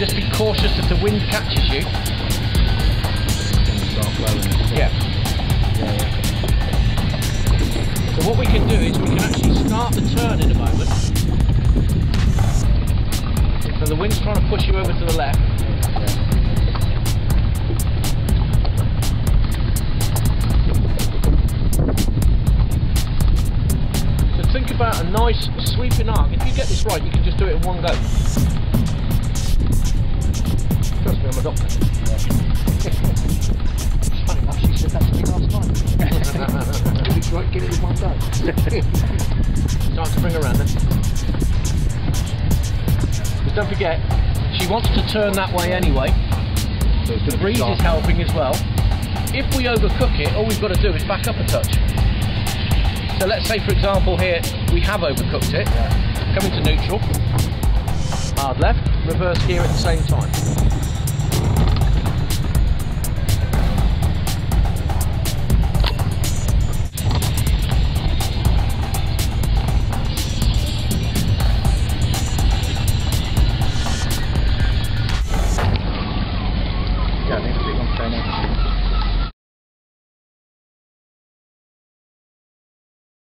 Just be cautious if the wind catches you. Yeah, yeah. So what we can do is we can actually start the turn in a moment. So the wind's trying to push you over to the left. So think about a nice sweeping arc. If you get this right, you can just do it in one go. Trust me, I'm a doctor. Funny enough, she said that to me last night. Get it right, get it in one go. Time to bring her around then. Because don't forget, she wants to turn that way anyway. So The breeze is helping as well. If we overcook it, all we've got to do is back up a touch. So let's say, for example, here we have overcooked it. Coming to neutral. Hard left, reverse gear at the same time. Bye now.